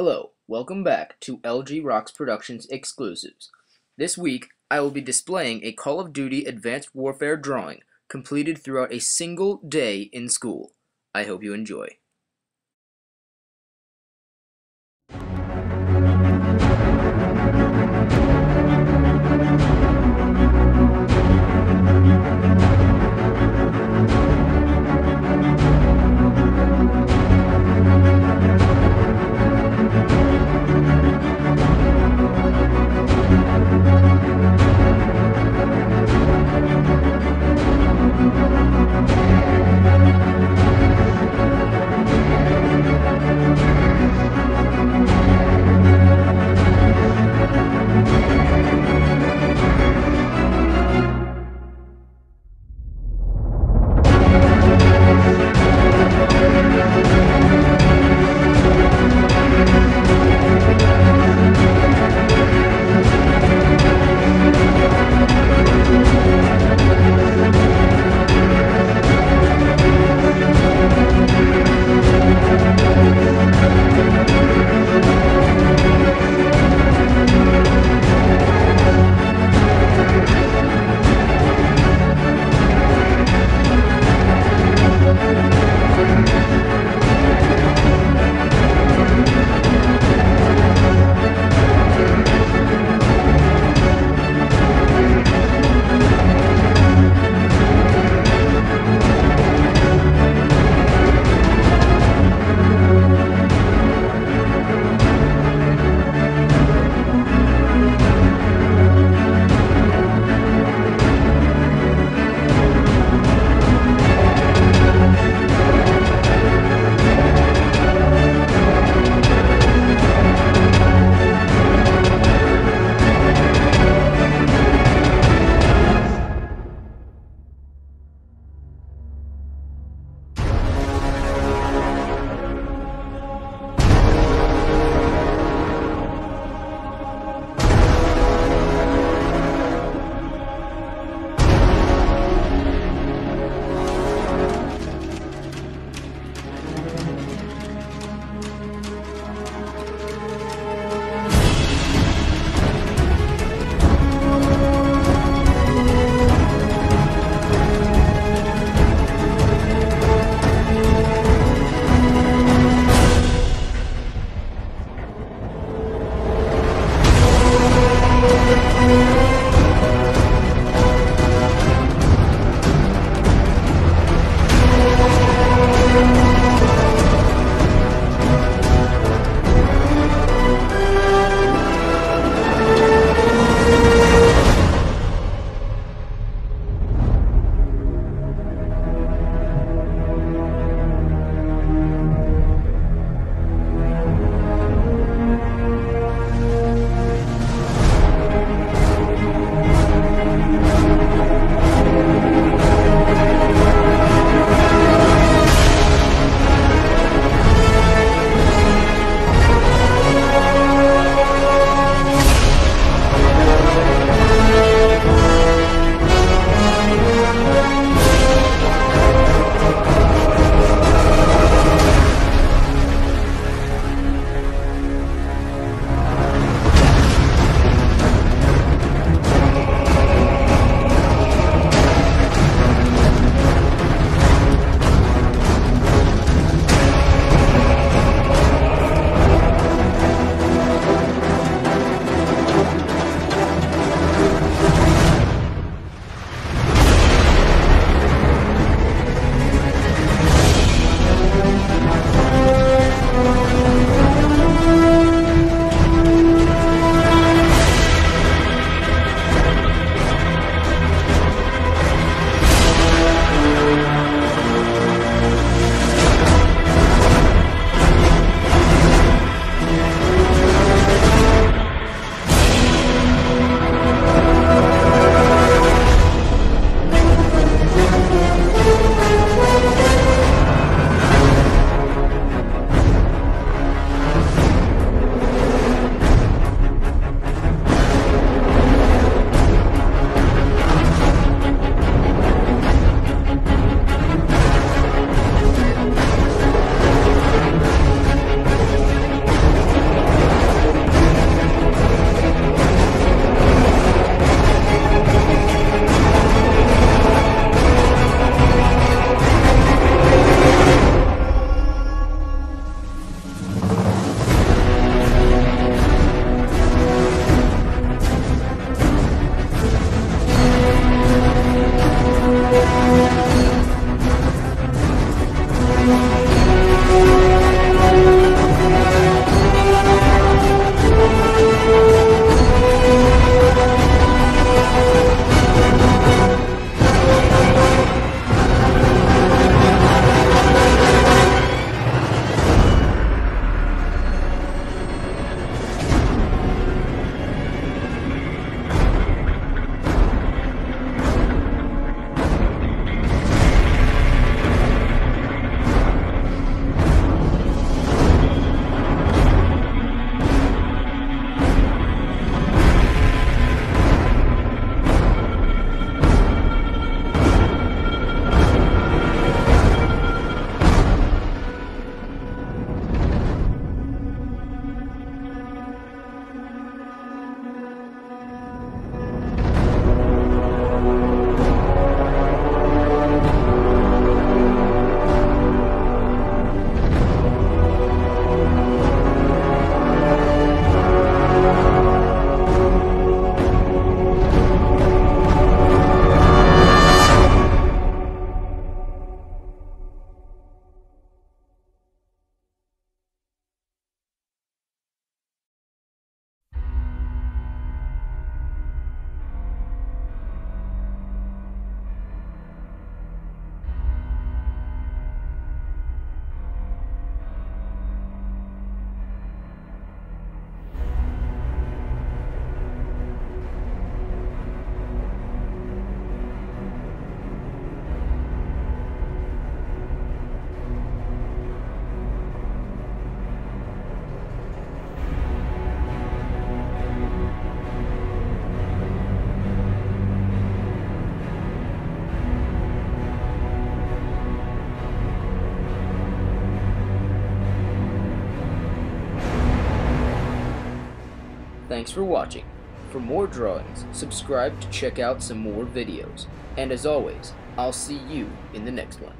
Hello, welcome back to LGRokz Productions exclusives. This week, I will be displaying a Call of Duty Advanced Warfare drawing completed throughout a single day in school. I hope you enjoy. Thanks for watching. For more drawings, subscribe to check out some more videos. And as always, I'll see you in the next one.